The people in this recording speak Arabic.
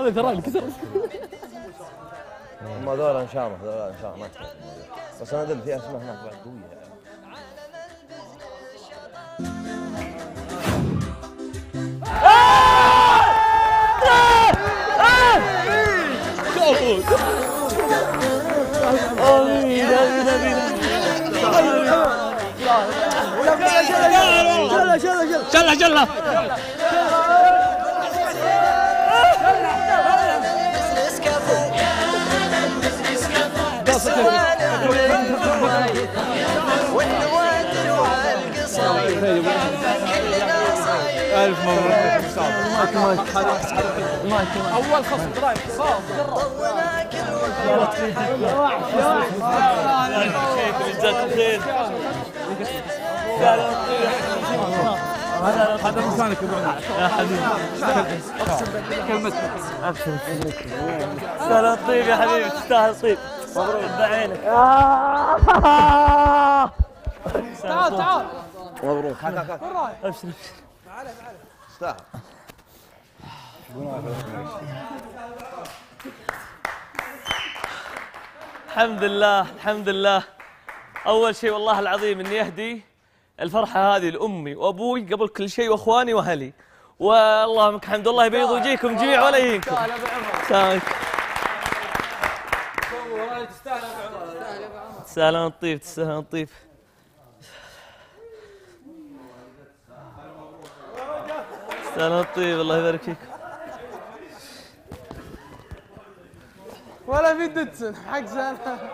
هذا ترى الكسر هم هذول ان شاء الله هذول ان شاء الله ما يحتاج. بس أنا ادري في اسماء هناك بعد قويه شلا شلا شلا شلا ألف مبروك أول خصم درايف صار هذا مكانك يا حبيبي كلمتك الطيب يا حبيبي تستاهل طيب مبروك. بعينك. تعال تعال. مبروك. هاك هاك هاك ابشر استاهل الحمد لله الحمد لله. أول شيء والله العظيم إني أهدي الفرحة هذه لأمي وأبوي قبل كل شيء وأخواني وأهلي. واللهم لك الحمد. الله يبيض وجيكم جميع ولا يهينكم. سلامك تستاهلون الطيب تستاهلون الطيب تستاهلون الطيب الله يبارك فيكم ولا في دتسن حق سنه